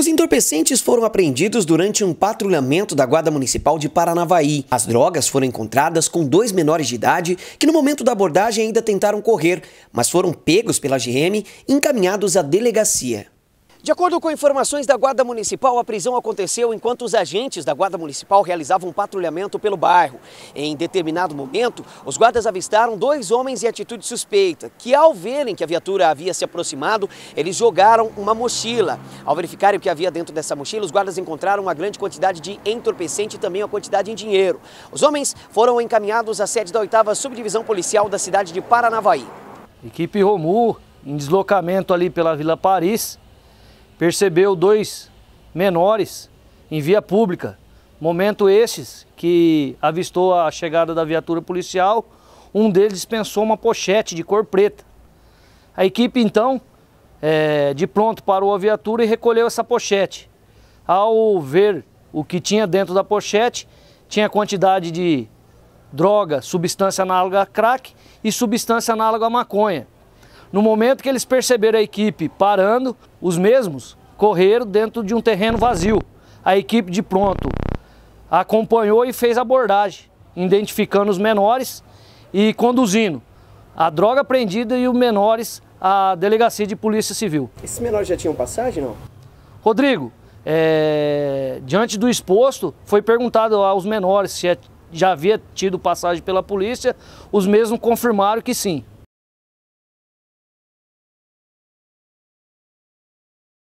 Os entorpecentes foram apreendidos durante um patrulhamento da Guarda Municipal de Paranavaí. As drogas foram encontradas com dois menores de idade que, no momento da abordagem, ainda tentaram correr, mas foram pegos pela GM e encaminhados à delegacia. De acordo com informações da Guarda Municipal, a prisão aconteceu enquanto os agentes da Guarda Municipal realizavam um patrulhamento pelo bairro. Em determinado momento, os guardas avistaram dois homens em atitude suspeita, que ao verem que a viatura havia se aproximado, eles jogaram uma mochila. Ao verificarem o que havia dentro dessa mochila, os guardas encontraram uma grande quantidade de entorpecente e também uma quantidade em dinheiro. Os homens foram encaminhados à sede da 8 Subdivisão Policial da cidade de Paranavaí. Equipe Romu, em deslocamento ali pela Vila Paris, percebeu dois menores em via pública. Momento estes que avistou a chegada da viatura policial, um deles dispensou uma pochete de cor preta. A equipe então, é, de pronto, parou a viatura e recolheu essa pochete. Ao ver o que tinha dentro da pochete, tinha quantidade de droga, substância análoga a crack e substância análoga a maconha. No momento que eles perceberam a equipe parando, os mesmos correram dentro de um terreno vazio. A equipe de pronto acompanhou e fez abordagem, identificando os menores e conduzindo a droga apreendida e os menores à delegacia de polícia civil. Esses menores já tinham passagem, não? Rodrigo, é, diante do exposto, foi perguntado aos menores se é, já havia tido passagem pela polícia, os mesmos confirmaram que sim.